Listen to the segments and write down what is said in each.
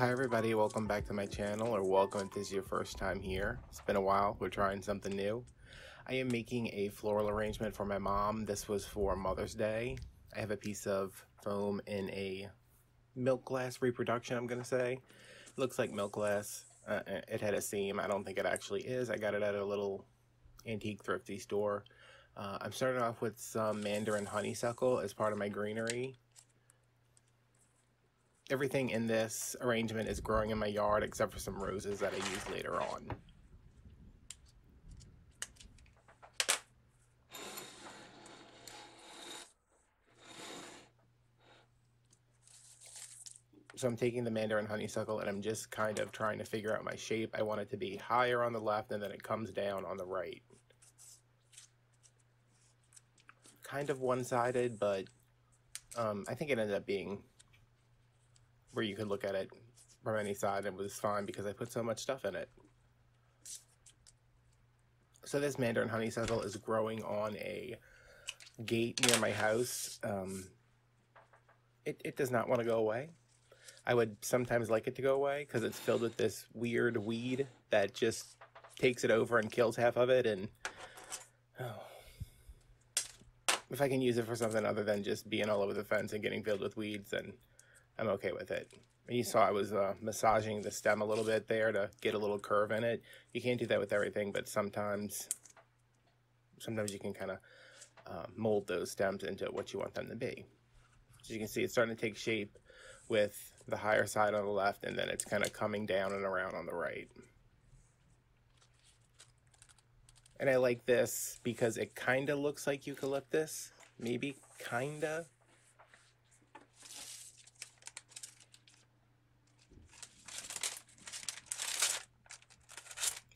Hi everybody, welcome back to my channel, or welcome if this is your first time here. It's been a while, we're trying something new. I am making a floral arrangement for my mom. This was for Mother's Day. I have a piece of foam in a milk glass reproduction, I'm to say. It looks like milk glass. Uh, it had a seam. I don't think it actually is. I got it at a little antique thrifty store. Uh, I'm starting off with some mandarin honeysuckle as part of my greenery everything in this arrangement is growing in my yard except for some roses that I use later on. So I'm taking the mandarin honeysuckle and I'm just kind of trying to figure out my shape. I want it to be higher on the left and then it comes down on the right. Kind of one-sided, but um, I think it ended up being where you could look at it from any side and it was fine because I put so much stuff in it. So this mandarin honeysuckle is growing on a gate near my house. Um, it, it does not want to go away. I would sometimes like it to go away because it's filled with this weird weed that just takes it over and kills half of it. And oh, if I can use it for something other than just being all over the fence and getting filled with weeds, then I'm okay with it. You saw I was uh, massaging the stem a little bit there to get a little curve in it. You can't do that with everything, but sometimes, sometimes you can kind of uh, mold those stems into what you want them to be. So you can see it's starting to take shape with the higher side on the left, and then it's kind of coming down and around on the right. And I like this because it kind of looks like eucalyptus, maybe kinda.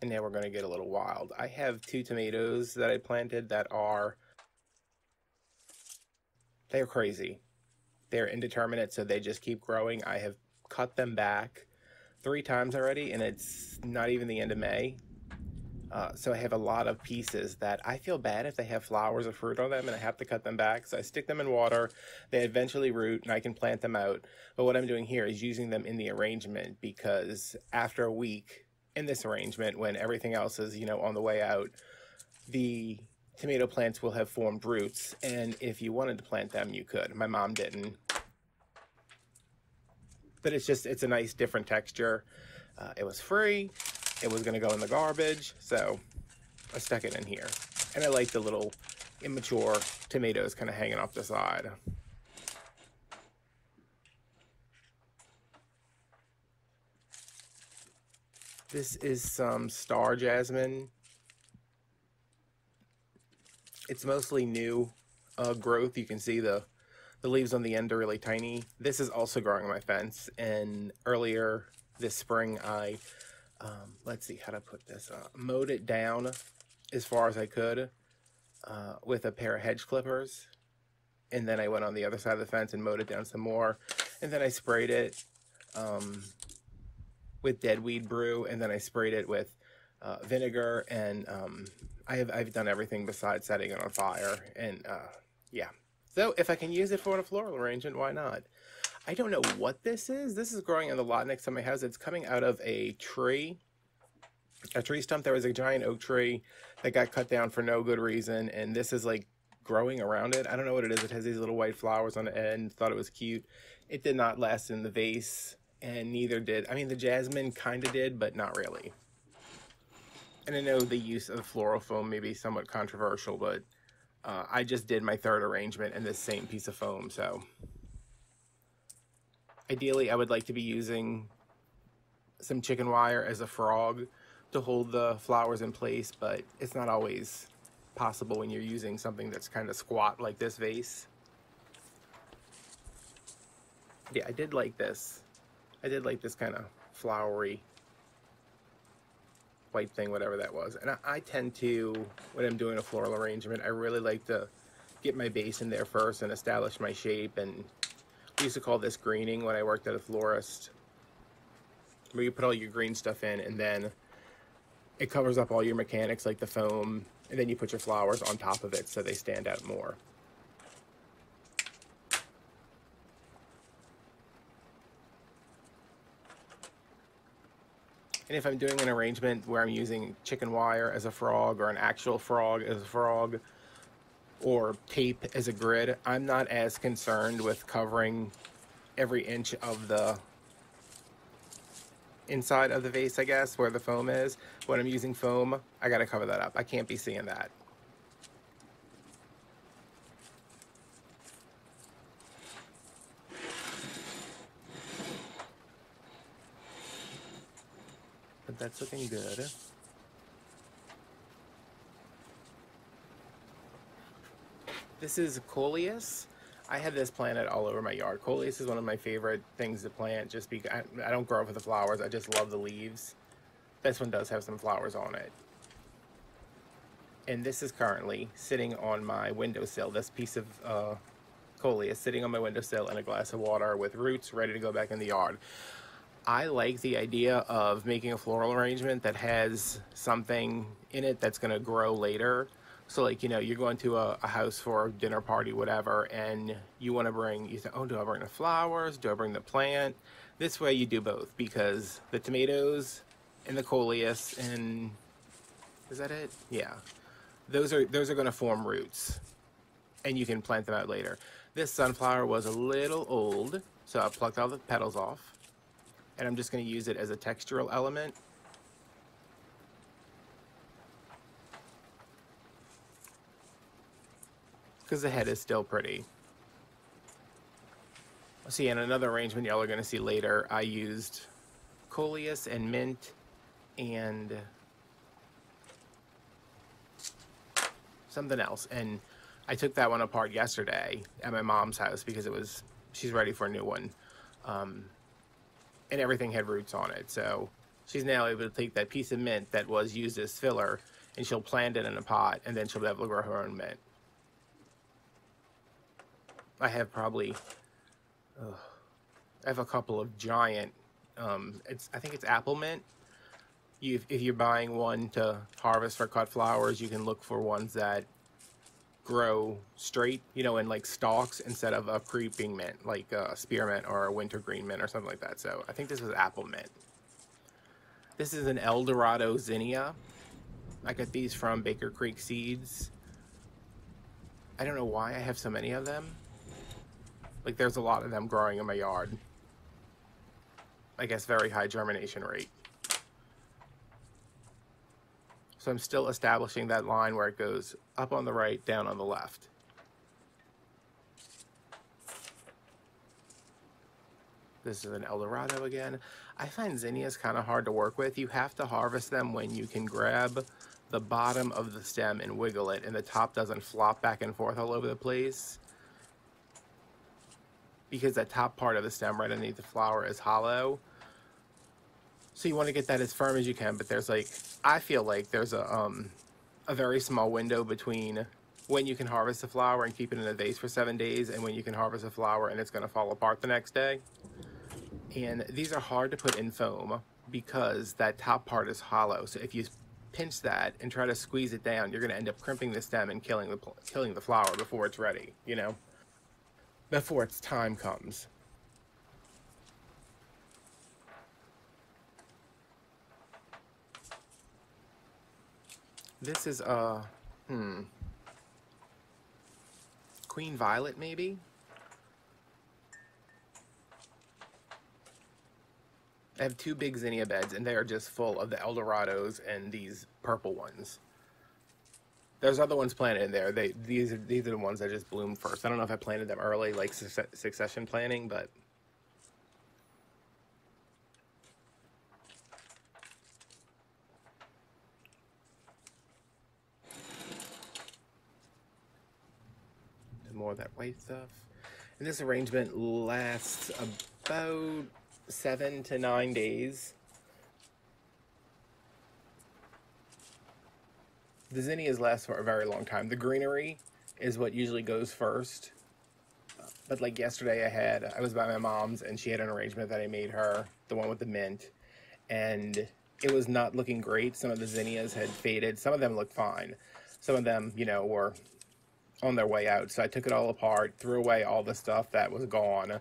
And now we're going to get a little wild. I have two tomatoes that I planted that are, they're crazy. They're indeterminate, so they just keep growing. I have cut them back three times already, and it's not even the end of May. Uh, so I have a lot of pieces that I feel bad if they have flowers or fruit on them and I have to cut them back. So I stick them in water, they eventually root and I can plant them out. But what I'm doing here is using them in the arrangement because after a week, in this arrangement when everything else is, you know, on the way out, the tomato plants will have formed roots. And if you wanted to plant them, you could. My mom didn't. But it's just, it's a nice different texture. Uh, it was free. It was going to go in the garbage. So I stuck it in here. And I like the little immature tomatoes kind of hanging off the side. This is some star jasmine. It's mostly new uh, growth. You can see the, the leaves on the end are really tiny. This is also growing on my fence. And earlier this spring, I, um, let's see how to put this, uh, mowed it down as far as I could uh, with a pair of hedge clippers. And then I went on the other side of the fence and mowed it down some more. And then I sprayed it. Um, with dead weed brew, and then I sprayed it with uh, vinegar, and um, I have I've done everything besides setting it on fire, and uh, yeah. So if I can use it for a floral arrangement, why not? I don't know what this is. This is growing in the lot next to my house. It's coming out of a tree, a tree stump. There was a giant oak tree that got cut down for no good reason, and this is like growing around it. I don't know what it is. It has these little white flowers on the end. Thought it was cute. It did not last in the vase and neither did, I mean, the jasmine kind of did, but not really. And I know the use of floral foam may be somewhat controversial, but uh, I just did my third arrangement in this same piece of foam, so. Ideally, I would like to be using some chicken wire as a frog to hold the flowers in place, but it's not always possible when you're using something that's kind of squat like this vase. Yeah, I did like this. I did like this kind of flowery white thing, whatever that was. And I, I, tend to, when I'm doing a floral arrangement, I really like to get my base in there first and establish my shape. And we used to call this greening when I worked at a florist, where you put all your green stuff in and then it covers up all your mechanics like the foam, and then you put your flowers on top of it so they stand out more. And if I'm doing an arrangement where I'm using chicken wire as a frog or an actual frog as a frog or tape as a grid, I'm not as concerned with covering every inch of the inside of the vase, I guess, where the foam is. When I'm using foam, I gotta cover that up. I can't be seeing that. That's looking good. This is Coleus. I have this planted all over my yard. Coleus is one of my favorite things to plant just because I, don't grow for the flowers. I just love the leaves. This one does have some flowers on it. And this is currently sitting on my windowsill. This piece of uh, Coleus sitting on my windowsill in a glass of water with roots ready to go back in the yard. I like the idea of making a floral arrangement that has something in it that's going to grow later so like, you know, you're going to a, a house for a dinner party, whatever, and you want to bring, you say, oh, do I bring the flowers? Do I bring the plant? This way you do both because the tomatoes and the coleus and, is that it? Yeah. Those are, those are going to form roots and you can plant them out later. This sunflower was a little old, so I plucked all the petals off and I'm just going to use it as a textural element because the head is still pretty. See, in another arrangement y'all are going to see later, I used coleus and mint and something else. And I took that one apart yesterday at my mom's house because it was, she's ready for a new one. Um, and everything had roots on it. So she's now able to take that piece of mint that was used as filler and she'll plant it in a pot and then she'll be able to grow her own mint. I have probably, uh, I have a couple of giant, um, it's I think it's apple mint. You, if you're buying one to harvest for cut flowers, you can look for ones that grow straight, you know, in like stalks instead of a creeping mint, like a spearmint or a wintergreen mint or something like that. So I think this is apple mint. This is an El Dorado zinnia. I got these from Baker Creek Seeds. I don't know why I have so many of them. Like there's a lot of them growing in my yard. I guess very high germination rate. So I'm still establishing that line where it goes up on the right, down on the left. This is an El Dorado again. I find zinnias kind of hard to work with. You have to harvest them when you can grab the bottom of the stem and wiggle it and the top doesn't flop back and forth all over the place because that top part of the stem right underneath the flower is hollow. So you want to get that as firm as you can, but there's like, I feel like there's a, um, a very small window between when you can harvest a flower and keep it in a vase for seven days and when you can harvest a flower and it's going to fall apart the next day. And these are hard to put in foam because that top part is hollow. So if you pinch that and try to squeeze it down, you're going to end up crimping the stem and killing the, killing the flower before it's ready, you know? before its time comes. This is, uh, hmm, Queen Violet, maybe? I have two big zinnia beds, and they are just full of the Eldorados and these purple ones. There's other ones planted in there. They these are these are the ones that just bloom first. I don't know if I planted them early, like su succession planting, but more of that white stuff. And this arrangement lasts about seven to nine days. the zinnias last for a very long time. The greenery is what usually goes first. But like yesterday I had, I was by my mom's and she had an arrangement that I made her, the one with the mint. And it was not looking great. Some of the zinnias had faded. Some of them looked fine. Some of them, you know, were on their way out. So I took it all apart, threw away all the stuff that was gone,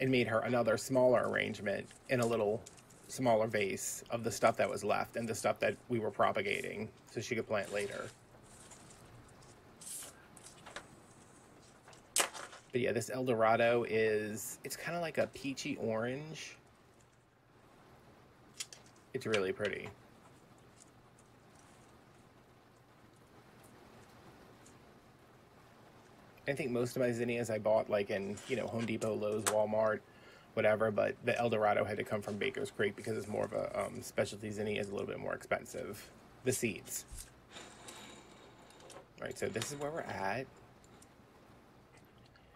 and made her another smaller arrangement in a little smaller vase of the stuff that was left and the stuff that we were propagating so she could plant later. But yeah, this El Dorado is, it's kind of like a peachy orange. It's really pretty. I think most of my zinnias I bought like in, you know, Home Depot, Lowe's, Walmart, whatever, but the El Dorado had to come from Baker's Creek because it's more of a um, specialty zinnia, is a little bit more expensive. The seeds. All right, so this is where we're at.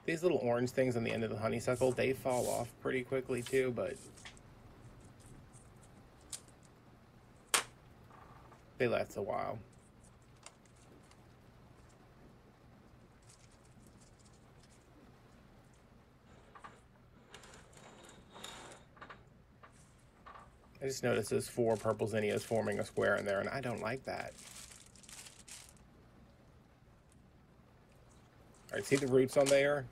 These little orange things on the end of the honeysuckle, they fall off pretty quickly too, but they last a while. I just noticed there's four purple zinnias forming a square in there, and I don't like that. All right, see the roots on there?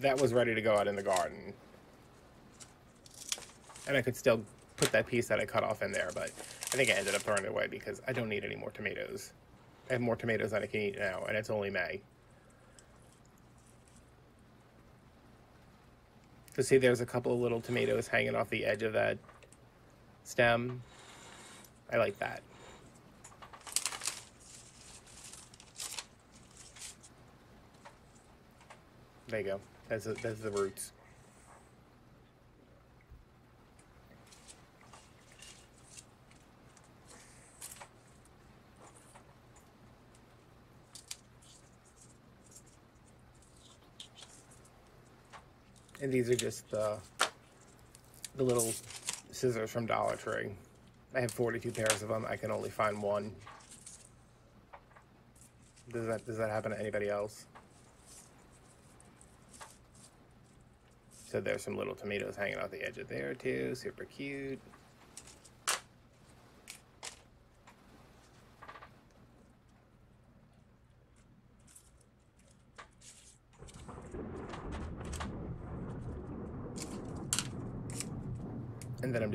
That was ready to go out in the garden. And I could still put that piece that I cut off in there, but I think I ended up throwing it away because I don't need any more tomatoes. I have more tomatoes than I can eat now, and it's only May. So see, there's a couple of little tomatoes hanging off the edge of that stem. I like that. There you go. That's, that's the roots. And these are just the, the little scissors from Dollar Tree. I have 42 pairs of them. I can only find one. Does that, does that happen to anybody else? So there's some little tomatoes hanging out the edge of there too. Super cute.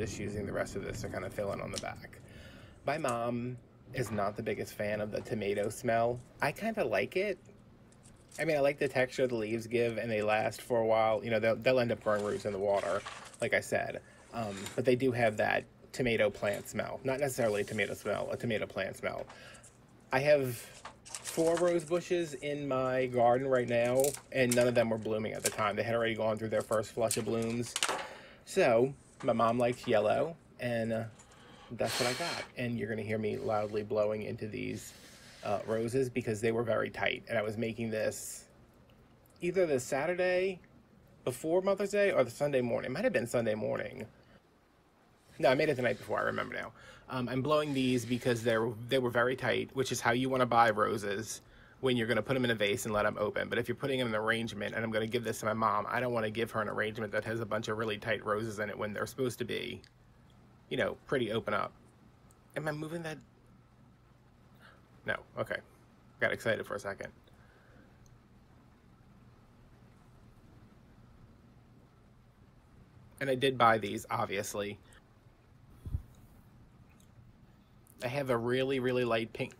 Just using the rest of this to kind of fill in on the back. My mom is not the biggest fan of the tomato smell. I kind of like it. I mean, I like the texture the leaves give, and they last for a while. You know, they'll, they'll end up growing roots in the water, like I said. Um, but they do have that tomato plant smell. Not necessarily a tomato smell, a tomato plant smell. I have four rose bushes in my garden right now, and none of them were blooming at the time. They had already gone through their first flush of blooms. So my mom likes yellow, and uh, that's what I got. And you're going to hear me loudly blowing into these uh, roses because they were very tight. And I was making this either the Saturday before Mother's Day or the Sunday morning. It might have been Sunday morning. No, I made it the night before. I remember now. Um, I'm blowing these because they're they were very tight, which is how you want to buy roses when you're going to put them in a vase and let them open. But if you're putting them in an arrangement, and I'm going to give this to my mom, I don't want to give her an arrangement that has a bunch of really tight roses in it when they're supposed to be, you know, pretty open up. Am I moving that? No. Okay. Got excited for a second. And I did buy these, obviously. I have a really, really light pink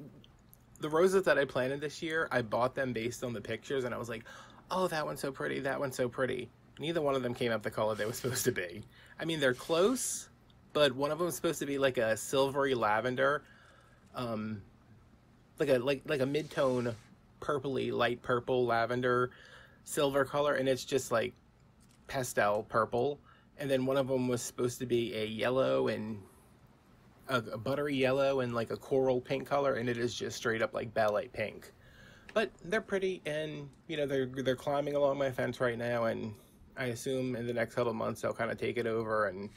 the roses that I planted this year, I bought them based on the pictures, and I was like, oh, that one's so pretty, that one's so pretty. Neither one of them came up the color they were supposed to be. I mean, they're close, but one of them is supposed to be like a silvery lavender, um, like a like like a mid-tone, purpley, light purple lavender, silver color, and it's just like pastel purple. And then one of them was supposed to be a yellow and a, a, buttery yellow and like a coral pink color, and it is just straight up like ballet pink. But they're pretty, and you know they're they're climbing along my fence right now, and I assume in the next couple months they'll kind of take it over, and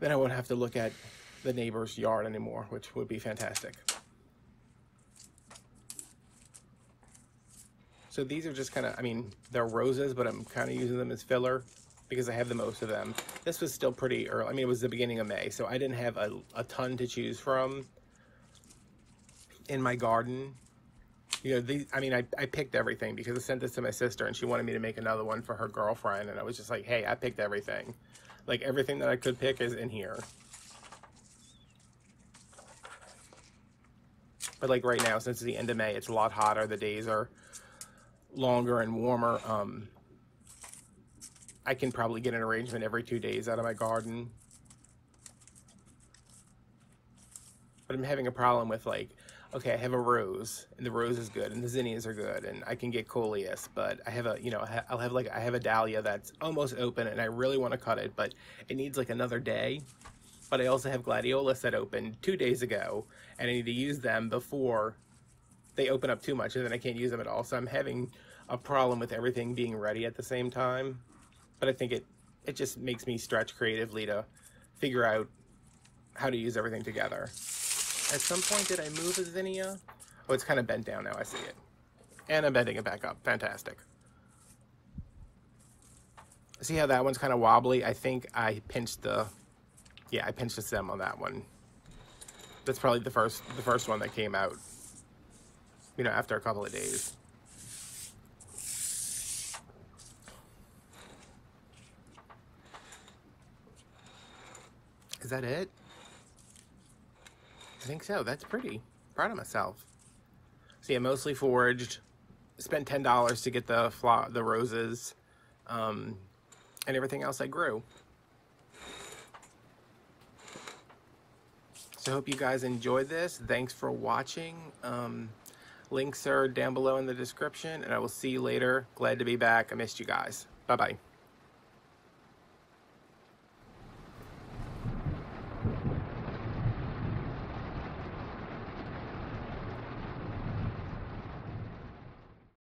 then I won't have to look at the neighbor's yard anymore, which would be fantastic. So these are just kind of, I mean, they're roses, but I'm kind of using them as filler because I have the most of them. This was still pretty early. I mean, it was the beginning of May, so I didn't have a, a ton to choose from in my garden. You know, the, I mean, I, I picked everything because I sent this to my sister and she wanted me to make another one for her girlfriend. And I was just like, hey, I picked everything. Like, everything that I could pick is in here. But, like, right now, since it's the end of May, it's a lot hotter. The days are longer and warmer. Um, I can probably get an arrangement every two days out of my garden. But I'm having a problem with, like, okay, I have a rose, and the rose is good, and the zinnias are good, and I can get coleus, but I have a, you know, I'll have like, I have a dahlia that's almost open, and I really want to cut it, but it needs like another day. But I also have gladiolus that opened two days ago, and I need to use them before they open up too much, and then I can't use them at all. So I'm having a problem with everything being ready at the same time. But I think it, it just makes me stretch creatively to figure out how to use everything together. At some point, did I move a zinnia? Oh, it's kind of bent down now. I see it. And I'm bending it back up. Fantastic. See how that one's kind of wobbly? I think I pinched the, yeah, I pinched the stem on that one. That's probably the first, the first one that came out, you know, after a couple of days. Is that it? I think so. That's pretty. Proud of myself. See, I mostly foraged. Spent ten dollars to get the fla the roses, um, and everything else I grew. So I hope you guys enjoyed this. Thanks for watching. Um, links are down below in the description, and I will see you later. Glad to be back. I missed you guys. Bye bye.